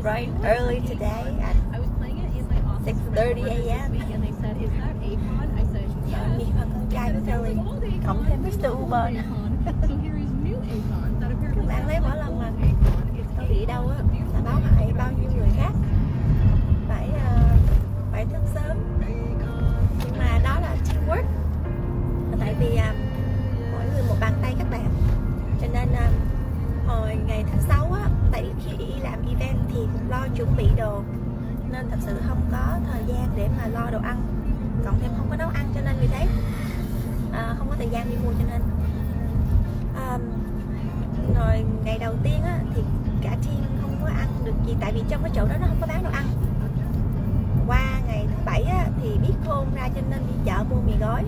up right early today at 6.30 a.m. Mi và con trai của Kelly cộng thêm Mr. Uber nữa. Các bạn thấy mỗi lần mà tôi đi đâu á là báo hại bao nhiêu người khác? Phải uh, phải thức sớm. Nhưng mà đó là teamwork tại vì uh, mỗi người một bàn tay các bạn. Cho nên uh, hồi ngày thứ làm event thì lo chuẩn bị đồ. Nên thật sự không có thời gian để mà lo đồ ăn. Cộng thêm không có nấu ăn cho nên vì thế à, không có thời gian đi mua cho nên. À, rồi ngày đầu tiên á, thì cả team không có ăn được gì tại vì trong cái chỗ đó nó không có bán đồ ăn. Qua ngày thứ bảy á, thì biết khôn ra cho nên đi chợ mua mì gói.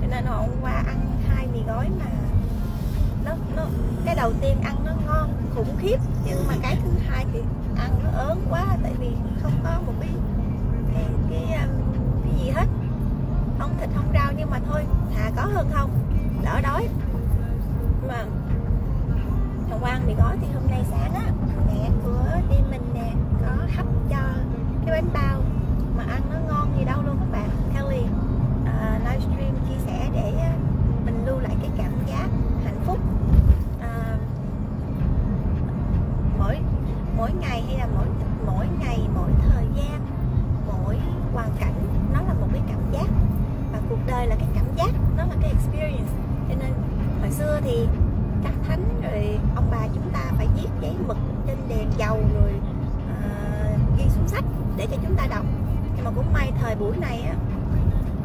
Cho nên hôm qua ăn hai mì gói mà nó, nó cái đầu tiên ăn nó ngon khủng khiếp. Nhưng mà cái thứ hai thì ăn nó ớn quá tại vì không có một cái cái, cái, um, cái gì hết. Không thịt không rau nhưng mà thôi thà có hơn không đỡ đói. Mà hôm qua thì có gói thì hôm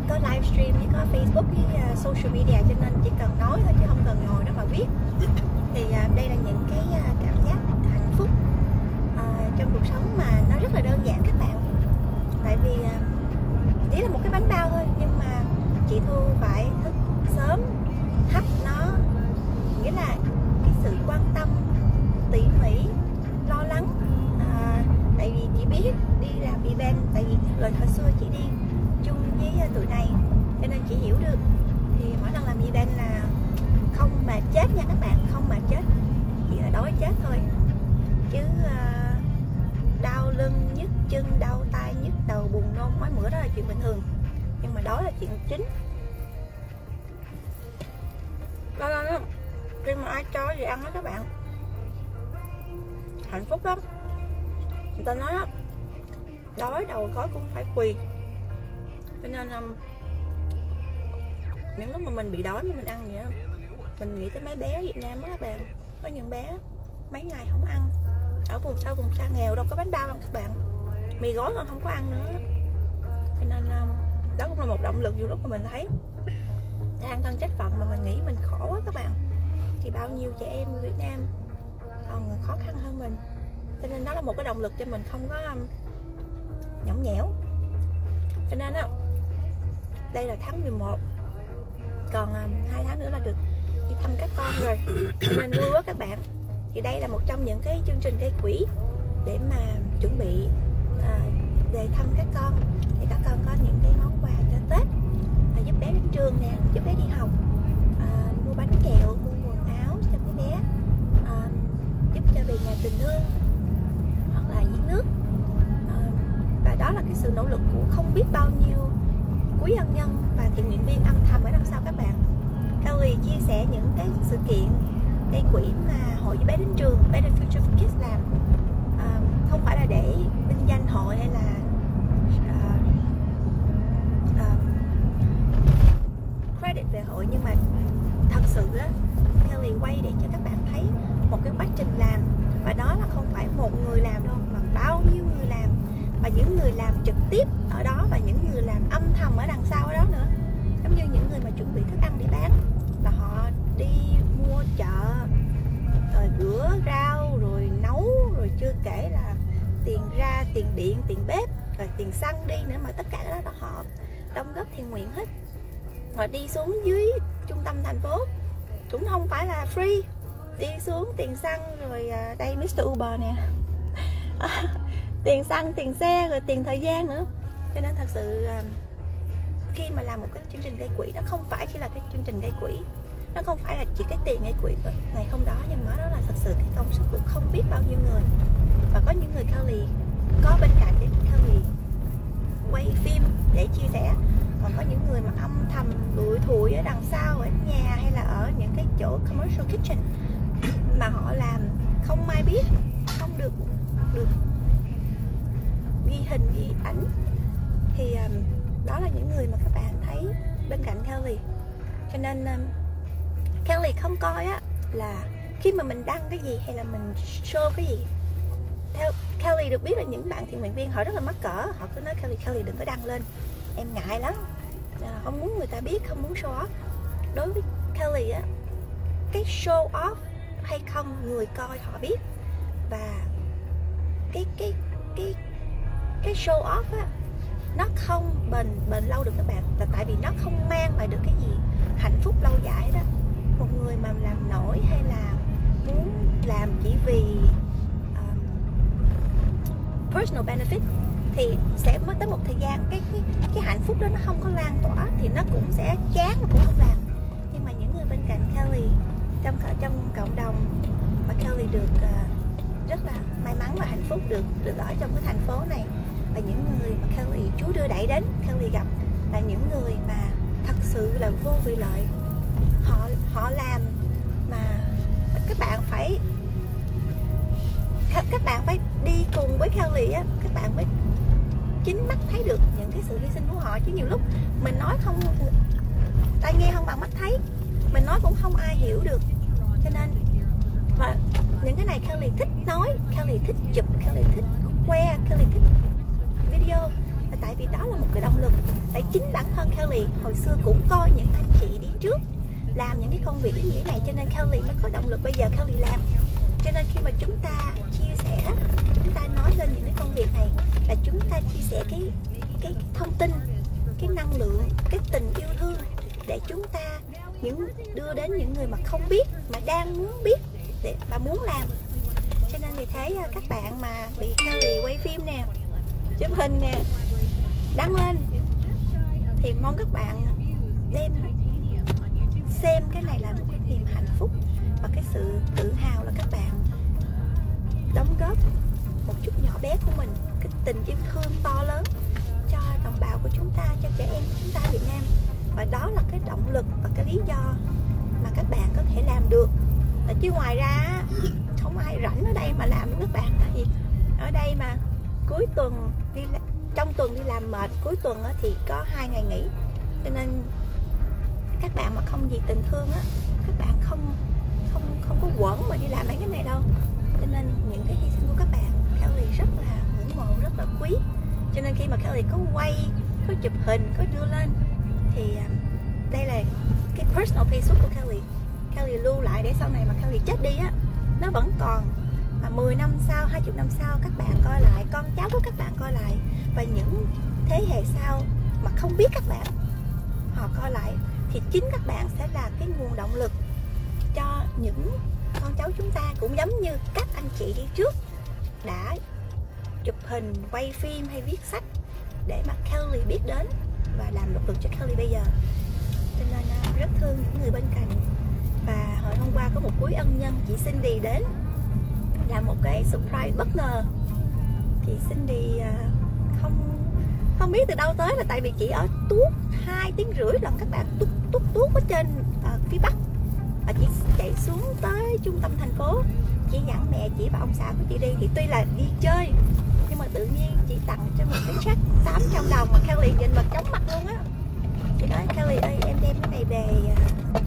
có livestream với có facebook với uh, social media cho nên chỉ cần nói thôi chứ không cần ngồi đó mà viết. Thì uh, đây là những cái uh, cảm giác hạnh phúc uh, trong cuộc sống mà nó rất là đơn giản các bạn. Tại vì uh, chỉ là một cái bánh bao thôi nhưng mà chị thu phải thức sớm hấp nó nghĩa là cái sự quan tâm tỉ mỉ lo lắng à, tại vì chị biết đi làm event tại vì lời hồi xưa chị đi chung với à, tụi này. Cho nên chị hiểu được. Thì mỗi lần làm event là không mà chết nha các bạn không mà chết chỉ là đói chết thôi. Chứ à, đau lưng nhức chân đau tay nhức đầu buồn nôn mỗi mửa đó là chuyện bình thường. Nhưng mà đói là chuyện chính. Đó đó khi mà ai cho gì ăn đó các bạn. Hạnh phúc lắm. Người ta nói đó, đói đầu có cũng phải quỳ cho nên um, những lúc mà mình bị đói mà mình ăn vậy đó, mình nghĩ tới mấy bé Việt Nam đó các bạn. Có những bé mấy ngày không ăn ở vùng sâu vùng xa nghèo đâu có bánh bao không các bạn. Mì gói còn không có ăn nữa. Cho nên um, đó cũng là một động lực dù lúc mà mình thấy than thân trách phận mà mình nghĩ mình khổ quá các bạn. Thì bao nhiêu trẻ em Việt Nam còn khó khăn hơn mình. Cho nên đó là một cái động lực cho mình không có um, nhõng nhẽo. Cho nên á đây là tháng 11 còn à, hai tháng nữa là được đi thăm các con rồi. Mình nên vui quá các bạn. Thì đây là một trong những cái chương trình gây quỹ để mà chuẩn bị à, về thăm các con. Thì các con có những cái món quà cho Tết à, giúp bé đến trường nè giúp bé đi học à, mua bánh kẹo mua quần áo cho mấy bé à, giúp cho về nhà tình thương hoặc là giếng nước. À, và đó là cái sự nỗ lực của không biết bao nhiêu quý ân nhân và thiện nguyện viên âm thầm ở đằng sau các bạn? Kelly chia sẻ những cái sự kiện cái quỹ mà hội với bé đến trường bé đến Future for Kids làm. À, không phải là để vinh danh hội hay là à, à, credit về hội nhưng mà thật sự á Kelly quay để cho các bạn thấy một cái quá trình làm. Và đó là không phải một người làm đâu mà bao nhiêu người làm. Và những người làm trực tiếp ở đó và những rửa rau rồi nấu rồi chưa kể là tiền ra, tiền điện, tiền bếp rồi tiền xăng đi nữa mà tất cả đó là họ đóng góp thiện nguyện hết. Họ đi xuống dưới trung tâm thành phố. Cũng không phải là free. Đi xuống tiền xăng rồi à, đây Mr. Uber nè. Tiền xăng, tiền xe rồi tiền thời gian nữa. Cho nên thật sự à, khi mà làm một cái chương trình gây quỹ nó không phải chỉ là cái chương trình gây quỹ nó không phải là chỉ cái tiền hay quỹ ngày hôm đó nhưng mà đó là thật sự cái công sức của không biết bao nhiêu người. Và có những người Kelly có bên cạnh để Kelly quay phim để chia sẻ. Còn có những người mà âm thầm lủi thủi ở đằng sau ở nhà hay là ở những cái chỗ commercial kitchen mà họ làm không ai biết không được được ghi hình ghi ảnh. Thì um, đó là những người mà các bạn thấy bên cạnh Kelly cho nên um, Kelly không coi á là khi mà mình đăng cái gì hay là mình show cái gì theo Kelly được biết là những bạn thiện nguyện viên họ rất là mắc cỡ. Họ cứ nói Kelly Kelly đừng có đăng lên. Em ngại lắm. À, không muốn người ta biết không muốn show off. Đối với Kelly á cái show off hay không người coi họ biết. Và cái cái cái cái show off á nó không bền bền lâu được các bạn. Là tại vì nó không mang lại được cái gì hạnh phúc lâu dài đó một người mà làm nổi hay là muốn làm chỉ vì um, personal benefit thì sẽ mới tới một thời gian. Cái cái cái hạnh phúc đó nó không có lan tỏa thì nó cũng sẽ chán và cũng không làm. Nhưng mà những người bên cạnh Kelly trong trong cộng đồng mà Kelly được uh, rất là may mắn và hạnh phúc được được ở trong cái thành phố này. Và những người mà Kelly Chúa đưa đẩy đến Kelly gặp là những người mà thật sự là vô vị lợi họ họ làm mà các bạn phải, các bạn phải đi cùng với Kelly á, các bạn mới chính mắt thấy được những cái sự hy sinh của họ. Chứ nhiều lúc mình nói không tai nghe không bằng mắt thấy, mình nói cũng không ai hiểu được. Cho nên, và những cái này Kelly thích nói, Kelly thích chụp, Kelly thích khoe, Kelly thích video. Là tại vì đó là một cái động lực tại chính bản thân Kelly. Hồi xưa cũng coi những anh chị đi trước làm những cái công việc ý nghĩa này cho nên Kelly mới có động lực bây giờ Kelly làm. Cho nên khi mà chúng ta chia sẻ chúng ta nói lên những cái công việc này là chúng ta chia sẻ cái cái, thông tin cái năng lượng cái tình yêu thương để chúng ta những đưa đến những người mà không biết mà đang muốn biết để và muốn làm. Cho nên vì thế à, các bạn mà bị Kelly quay phim nè chụp hình nè đăng lên thì mong các bạn đem xem cái này là một cái niềm hạnh phúc và cái sự tự hào là các bạn đóng góp một chút nhỏ bé của mình, cái tình yêu thương to lớn cho đồng bào của chúng ta, cho trẻ em của chúng ta Việt Nam. Và đó là cái động lực và cái lý do mà các bạn có thể làm được. Chứ ngoài ra, không ai rảnh ở đây mà làm với các bạn tại vì ở đây mà cuối tuần đi trong tuần đi làm mệt, cuối tuần thì có hai ngày nghỉ. Cho nên các bạn mà không vì tình thương á, các bạn không không không có quẩn mà đi làm mấy cái này đâu. Cho nên những cái hy sinh của các bạn, Kelly rất là ngưỡng mộ, rất là quý. Cho nên khi mà Kelly có quay, có chụp hình, có đưa lên, thì à, đây là cái personal Facebook của Kelly. Kelly lưu lại để sau này mà Kelly chết đi á, nó vẫn còn. Mà 10 năm sau 20 năm sau, các bạn coi lại, con cháu của các bạn coi lại. Và những thế hệ sau mà không biết các bạn, họ coi lại thì chính các bạn sẽ là cái nguồn động lực cho những con cháu chúng ta cũng giống như các anh chị đi trước đã chụp hình, quay phim hay viết sách để mà Kelly biết đến và làm động lực cho Kelly bây giờ. Cho nên à, rất thương những người bên cạnh. Và hồi hôm qua có một cuối ân nhân chị Cindy đến, là một cái surprise bất ngờ. Chị Cindy à, không không biết từ đâu tới là tại vì chị ở tuốt hai tiếng rưỡi là các bạn tuốt tuốt tuốt ở trên à, phía bắc. Và chị chạy xuống tới trung tâm thành phố. Chị dặn mẹ chị và ông xã của chị đi. Thì tuy là đi chơi nhưng mà tự nhiên chị tặng cho một cái check 800 đồng mà Kelly nhìn mà chóng mặt luôn á. Chị nói Kelly ơi em đem cái này về à,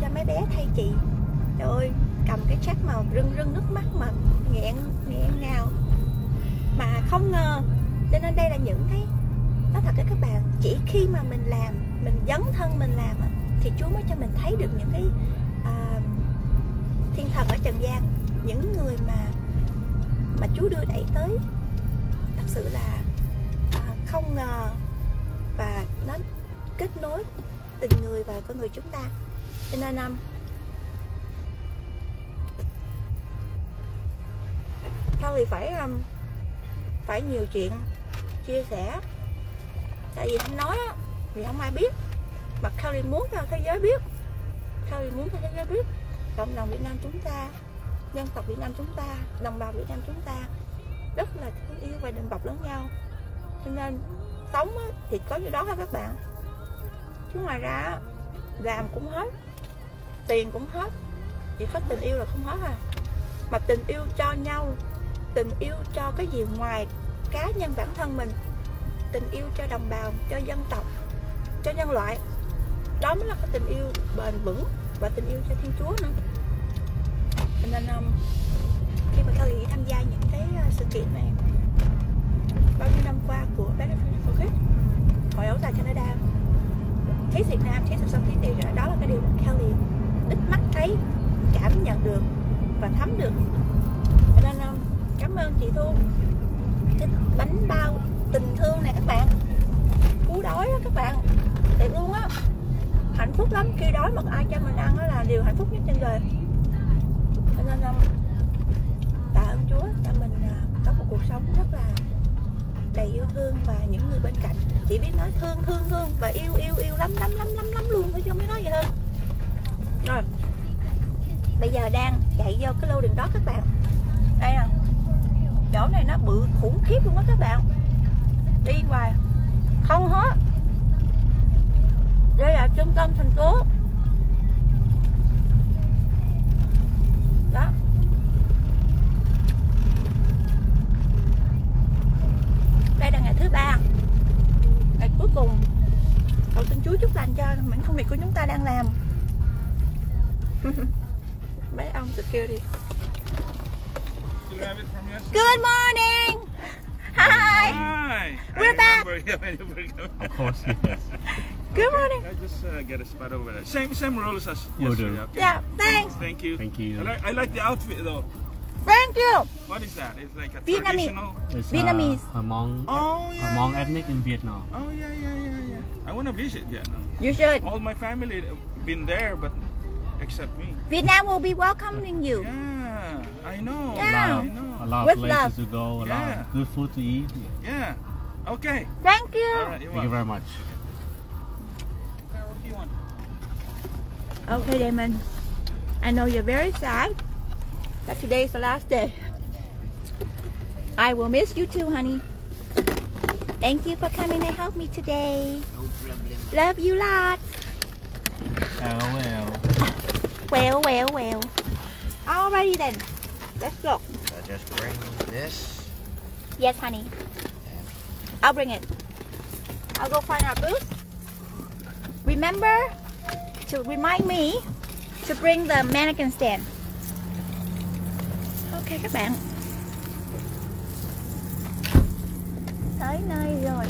cho mấy bé thay chị. Trời ơi cầm cái check màu rưng rưng nước mắt mà nghẹn nghẹn ngào. Mà không ngờ cho nên đây là những cái nói thật với các bạn chỉ khi mà mình làm mình dấn thân mình làm thì Chúa mới cho mình thấy được những cái à, thiên thần ở trần gian những người mà mà Chúa đưa đẩy tới. Thật sự là à, không ngờ và nó kết nối tình người và con người chúng ta. Cho nên um, thôi thì phải um, phải nhiều chuyện chia sẻ tại vì anh nói á, thì không ai biết. Mà Kelly muốn cho thế giới biết. Kelly muốn cho thế giới biết. Cộng đồng Việt Nam chúng ta dân tộc Việt Nam chúng ta đồng bào Việt Nam chúng ta rất là thương yêu và đùm bọc lẫn nhau. Cho nên sống á, thì có như đó thôi các bạn? Chứ ngoài ra làm cũng hết tiền cũng hết. Chỉ có tình yêu là không hết à. Mà tình yêu cho nhau tình yêu cho cái gì ngoài cá nhân bản thân mình tình yêu cho đồng bào cho dân tộc cho nhân loại. Đó mới là cái tình yêu bền vững và tình yêu cho thiên chúa nữa. Cho nên um, khi mà Kelly tham gia những cái uh, sự kiện này bao nhiêu năm qua của Benefit for Kids hội ấu tài Canada thấy Việt Nam thấy sông tiếng tiêu đó là cái điều mà Kelly ít mắt thấy cảm nhận được và thấm được. Cho nên um, cảm ơn chị Thu. Cái bánh bao tình thương này các bạn. Cú đói đó các bạn. Thiệt luôn á. Hạnh phúc lắm. Khi đói mà ai cho mình ăn đó là điều hạnh phúc nhất trên đời. Cho nên là tạ ơn Chúa cho mình à, có một cuộc sống rất là đầy yêu thương và những người bên cạnh. Chỉ biết nói thương thương thương và yêu yêu yêu lắm lắm lắm lắm lắm luôn thôi chứ không biết nói gì hơn. Rồi. Bây giờ đang chạy vô cái lô đường đó các bạn. Đây nè. Chỗ này nó bự khủng khiếp luôn á các bạn đi ngoài không hết. Đây là trung tâm thành phố. Đó. Đây là ngày thứ ba. Ngày cuối cùng. Cầu xin Chúa chúc lành cho những công việc của chúng ta đang làm. Mấy ông security? Good morning Hi Hi. We're I back. remember, yeah, when you were coming. Of course, yes. Good morning I just uh, get a spot over there. Same same rules as Will yesterday. do. Okay. Yeah, thanks Thank you. Thank you. I like, I like the outfit though. Thank you What is that? It's like a Vietnamese. traditional. It's Vietnamese. Uh, Hmong, Oh yeah. Hmong yeah. ethnic in Vietnam. Oh yeah yeah yeah yeah. I want to visit Vietnam. You should All my family been there, but except me. Vietnam will be welcoming you Yeah, I know. Yeah. A I know. A lot With of places love. to go, a lot Yeah. of good food to eat. Yeah. Okay. Thank you All right. You're Thank you very much. What do you want? Okay Damon I know you're very sad But today is the last day I will miss you too honey Thank you for coming to help me today No Love you lots Oh well. Well well well Alrighty then Let's go So just bring this. Yes honey. I'll bring it. I'll go find our booth. Remember to remind me to bring the mannequin stand. Ok các bạn Tới nơi rồi.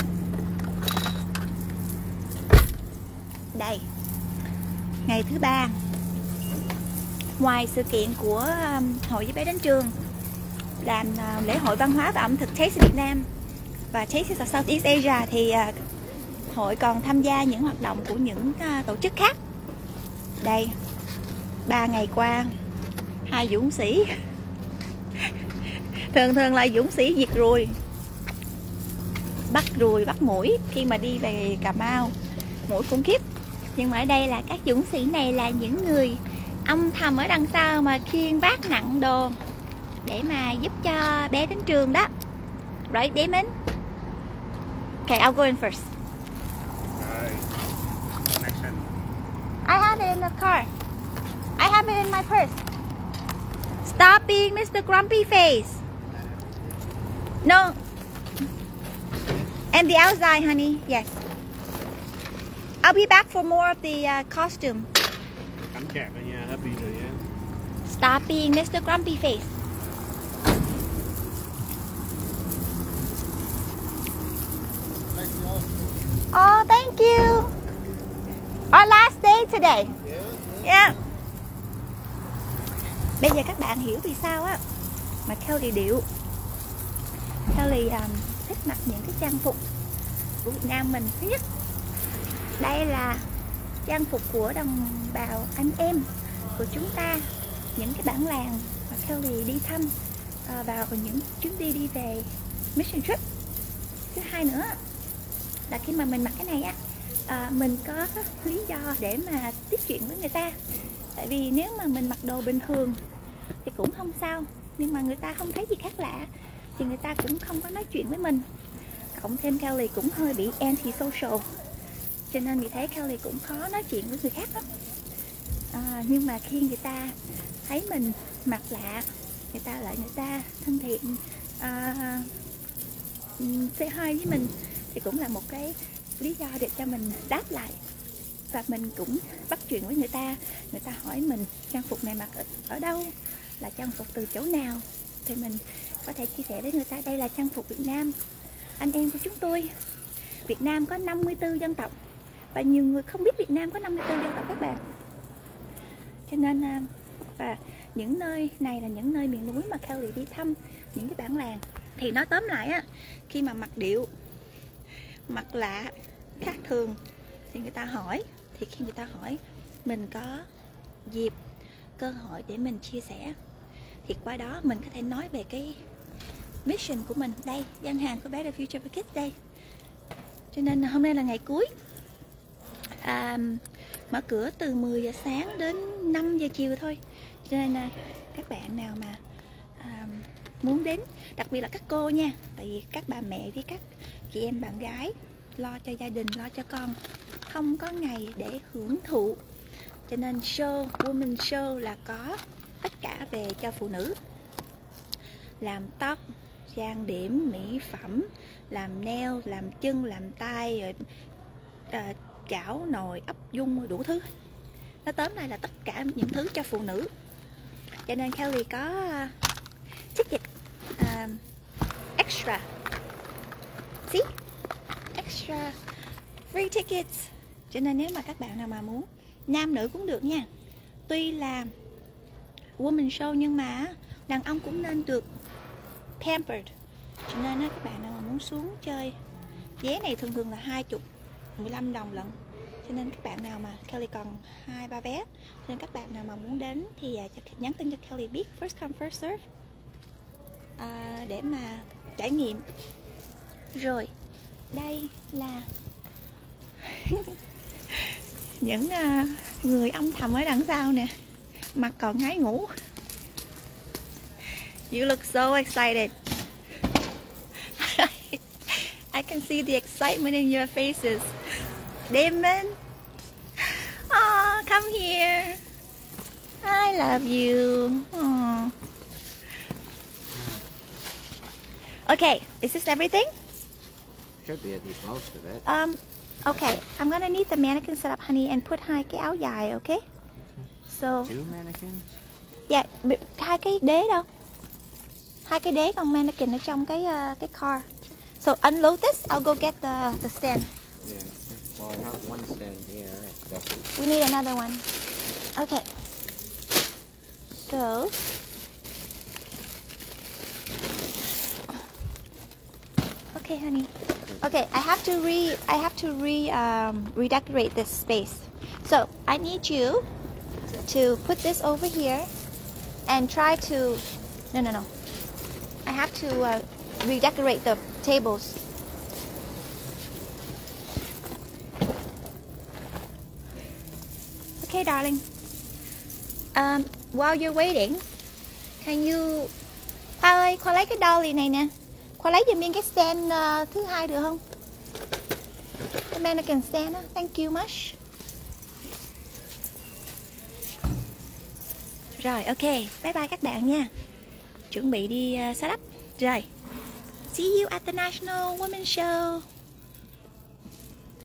Đây. Ngày thứ ba. Ngoài sự kiện của um, Hội với bé đến trường làm à, lễ hội văn hóa và ẩm thực Taste Việt Nam và Taste of Southeast Asia thì à, hội còn tham gia những hoạt động của những à, tổ chức khác. Đây, ba ngày qua, hai dũng sĩ thường thường là dũng sĩ diệt ruồi bắt ruồi bắt mũi khi mà đi về Cà Mau mũi khủng khiếp. Nhưng mà ở đây là các dũng sĩ này là những người âm thầm ở đằng sau mà khiêng vác nặng đồ. Để mà giúp cho bé đến trường đó right Damon okay I'll go in first Alright. Next time. I have it in the car I have it in my purse stop being Mr. Grumpy Face no and the outside honey yes I'll be back for more of the uh, costume chạc ở nhà happy rồi nha. Stop being Mr. Grumpy Face. Oh, thank you. Our last day today. Yeah. Bây giờ các bạn hiểu vì sao á mà Kelly điệu. Kelly um, thích mặc những cái trang phục của Việt Nam mình. Thứ nhất, đây là trang phục của đồng bào anh em của chúng ta những cái bản làng mà Kelly đi thăm à, vào những chuyến đi đi về mission trip thứ hai nữa là khi mà mình mặc cái này á à, mình có lý do để mà tiếp chuyện với người ta. Tại vì nếu mà mình mặc đồ bình thường thì cũng không sao nhưng mà người ta không thấy gì khác lạ thì người ta cũng không có nói chuyện với mình. Cộng thêm Kelly cũng hơi bị anti social cho nên vì thế Kelly cũng khó nói chuyện với người khác lắm. À, nhưng mà khi người ta thấy mình mặt lạ người ta lại người ta thân thiện à, ừ, say hi với mình thì cũng là một cái lý do để cho mình đáp lại. Và mình cũng bắt chuyện với người ta. Người ta hỏi mình trang phục này mặc ở, ở đâu? Là trang phục từ chỗ nào? Thì mình có thể chia sẻ với người ta đây là trang phục Việt Nam. Anh em của chúng tôi Việt Nam có 54 dân tộc và nhiều người không biết Việt Nam có 54 dân tộc các bạn. Cho nên à, và những nơi này là những nơi miền núi mà Kelly đi thăm những cái bản làng. Thì nói tóm lại á khi mà mặc điệu mặt lạ khác thường. Thì người ta hỏi thì khi người ta hỏi mình có dịp cơ hội để mình chia sẻ. Thì qua đó mình có thể nói về cái mission của mình đây gian hàng của Better Future for Kids đây. Cho nên hôm nay là ngày cuối. À, mở cửa từ 10 giờ sáng đến 5 giờ chiều thôi. Cho nên là các bạn nào mà à, muốn đến đặc biệt là các cô nha tại vì các bà mẹ với các chị em bạn gái lo cho gia đình lo cho con. Không có ngày để hưởng thụ. Cho nên show woman show là có tất cả về cho phụ nữ. Làm tóc trang điểm mỹ phẩm làm nail làm chân làm tay rồi à, chảo nồi ấp dung đủ thứ. Nó tóm lại là tất cả những thứ cho phụ nữ. Cho nên Kelly có uh, ticket uh, extra see? Extra free tickets. Cho nên nếu mà các bạn nào mà muốn nam nữ cũng được nha. Tuy là woman show nhưng mà đàn ông cũng nên được pampered. Cho nên các bạn nào mà muốn xuống chơi vé này thường thường là 20 15 đồng lận. Cho nên các bạn nào mà Kelly còn hai ba vé. Cho nên các bạn nào mà muốn đến thì à, nhắn tin cho Kelly biết. First come first serve. À, để mà trải nghiệm rồi đây là những uh, người âm thầm ở đằng sau nè mặt còn ngái ngủ. You look so excited. I can see the excitement in your faces. Damon Oh, come here. I love you. Oh. Okay, is this everything? Should be at least most of it. Um, okay, I'm gonna need the mannequin set up, honey, and put hai cái áo dài, okay? So, Two mannequins? yeah, b- hai cái đế đâu? Hai cái đế con mannequin ở trong cái uh, cái car. So unload this, I'll go get the the stand. Yeah. Well, I have one stand here. We need another one. Okay. So. Okay, honey. Okay, I have to re I have to re um, redecorate this space. So I need you to put this over here and try to no no no. I have to uh, redecorate the tables. Okay, darling. Um, while you're waiting, can you... Khoa ơi, Khoa lấy cái nè. Khoa lấy giùm em cái stand uh, ờ, thứ hai được không? American stand đó. Thank you much. Rồi, ok. Bye bye các bạn nha. Chuẩn bị đi uh, setup. Rồi. See you at the National Women's Show.